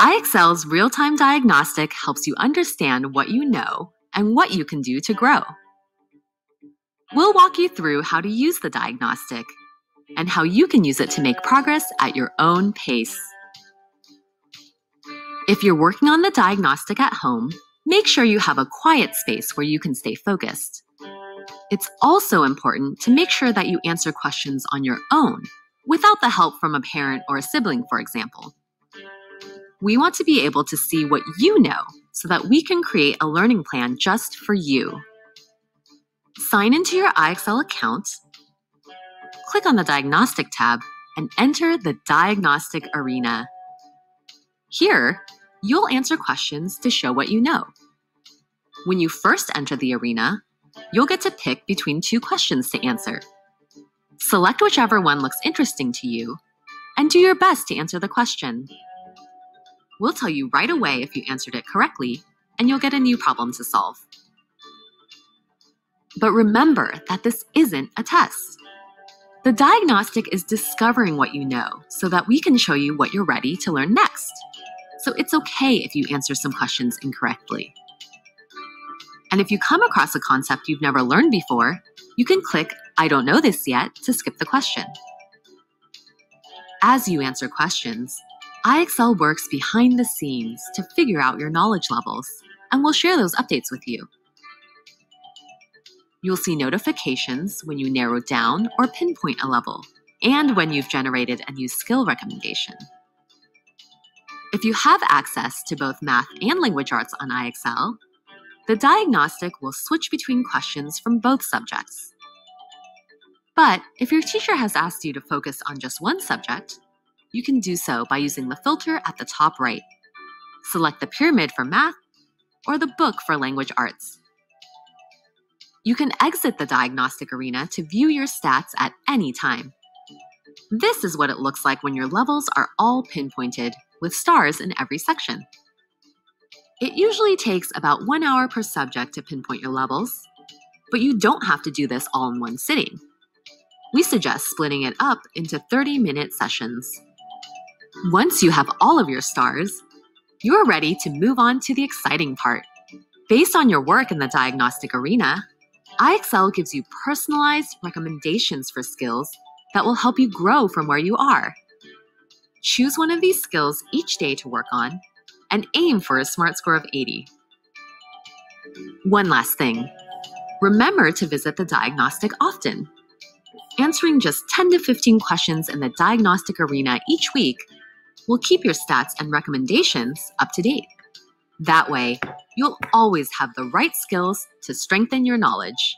IXL's real time diagnostic helps you understand what you know and what you can do to grow. We'll walk you through how to use the diagnostic and how you can use it to make progress at your own pace. If you're working on the diagnostic at home, make sure you have a quiet space where you can stay focused. It's also important to make sure that you answer questions on your own without the help from a parent or a sibling, for example. We want to be able to see what you know so that we can create a learning plan just for you. Sign into your IXL account, click on the Diagnostic tab, and enter the Diagnostic Arena. Here, you'll answer questions to show what you know. When you first enter the arena, you'll get to pick between two questions to answer. Select whichever one looks interesting to you and do your best to answer the question. We'll tell you right away if you answered it correctly, and you'll get a new problem to solve. But remember that this isn't a test. The diagnostic is discovering what you know so that we can show you what you're ready to learn next so it's okay if you answer some questions incorrectly. And if you come across a concept you've never learned before, you can click I don't know this yet to skip the question. As you answer questions, IXL works behind the scenes to figure out your knowledge levels, and we'll share those updates with you. You'll see notifications when you narrow down or pinpoint a level, and when you've generated a new skill recommendation. If you have access to both math and language arts on IXL, the diagnostic will switch between questions from both subjects. But if your teacher has asked you to focus on just one subject, you can do so by using the filter at the top right. Select the pyramid for math or the book for language arts. You can exit the diagnostic arena to view your stats at any time. This is what it looks like when your levels are all pinpointed with stars in every section. It usually takes about one hour per subject to pinpoint your levels, but you don't have to do this all in one sitting. We suggest splitting it up into 30 minute sessions. Once you have all of your stars, you are ready to move on to the exciting part. Based on your work in the diagnostic arena, IXL gives you personalized recommendations for skills that will help you grow from where you are. Choose one of these skills each day to work on and aim for a SMART score of 80. One last thing remember to visit the diagnostic often. Answering just 10 to 15 questions in the diagnostic arena each week will keep your stats and recommendations up to date. That way, you'll always have the right skills to strengthen your knowledge.